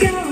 Let's go.